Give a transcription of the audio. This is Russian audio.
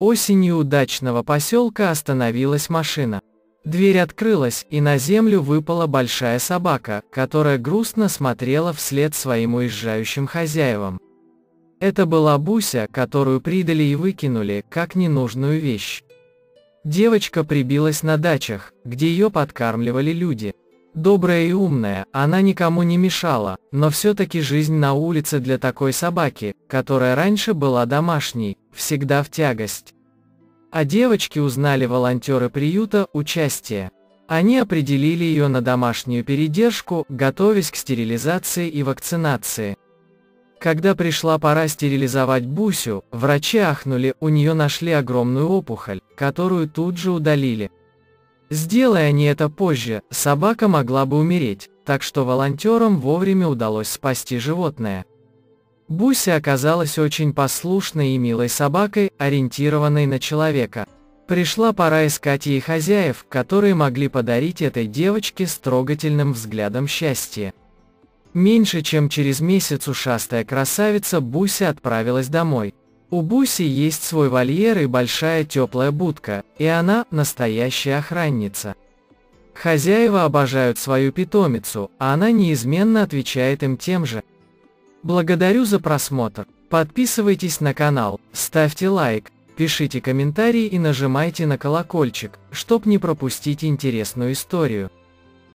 Осенью удачного поселка остановилась машина. Дверь открылась, и на землю выпала большая собака, которая грустно смотрела вслед своим уезжающим хозяевам. Это была Буся, которую придали и выкинули, как ненужную вещь. Девочка прибилась на дачах, где ее подкармливали люди. Добрая и умная, она никому не мешала, но все-таки жизнь на улице для такой собаки, которая раньше была домашней, всегда в тягость. А девочки узнали волонтеры приюта участие. Они определили ее на домашнюю передержку, готовясь к стерилизации и вакцинации. Когда пришла пора стерилизовать Бусю, врачи ахнули, у нее нашли огромную опухоль, которую тут же удалили. Сделая они это позже, собака могла бы умереть, так что волонтерам вовремя удалось спасти животное. Буся оказалась очень послушной и милой собакой, ориентированной на человека. Пришла пора искать ей хозяев, которые могли подарить этой девочке с трогательным взглядом счастье. Меньше чем через месяц ушастая красавица Буся отправилась домой. У Буси есть свой вольер и большая теплая будка, и она настоящая охранница. Хозяева обожают свою питомицу, а она неизменно отвечает им тем же. Благодарю за просмотр. Подписывайтесь на канал, ставьте лайк, пишите комментарии и нажимайте на колокольчик, чтобы не пропустить интересную историю.